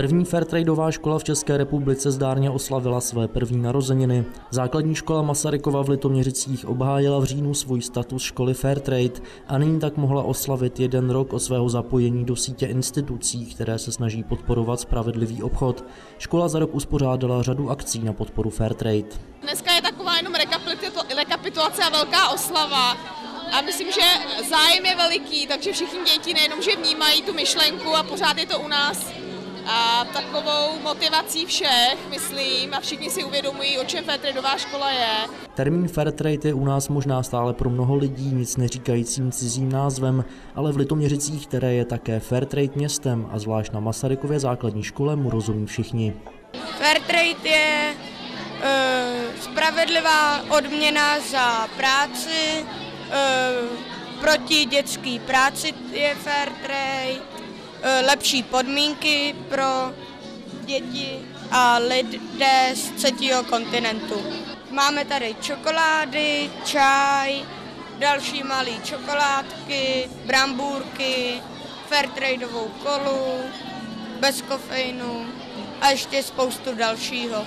První Fairtradeová škola v České republice zdárně oslavila své první narozeniny. Základní škola Masarykova v Litoměřicích obhájila v říjnu svůj status školy Fairtrade a nyní tak mohla oslavit jeden rok o svého zapojení do sítě institucí, které se snaží podporovat spravedlivý obchod. Škola za rok uspořádala řadu akcí na podporu Fairtrade. Dneska je taková jenom rekapitulace a velká oslava. A myslím, že zájem je veliký, takže všichni děti nejenom, že vnímají tu myšlenku a pořád je to u nás a takovou motivací všech, myslím, a všichni si uvědomují, o čem Fairtradeová škola je. Termín Fairtrade je u nás možná stále pro mnoho lidí nic neříkajícím cizím názvem, ale v Litoměřicích, které je také Fairtrade městem a zvlášť na Masarykově základní škole mu rozumí všichni. Fairtrade je uh, spravedlivá odměna za práci, uh, proti dětské práci je Fairtrade, lepší podmínky pro děti a lidé z třetího kontinentu. Máme tady čokolády, čaj, další malé čokoládky, brambůrky, fairtradeovou kolu, bez kofeinu a ještě spoustu dalšího.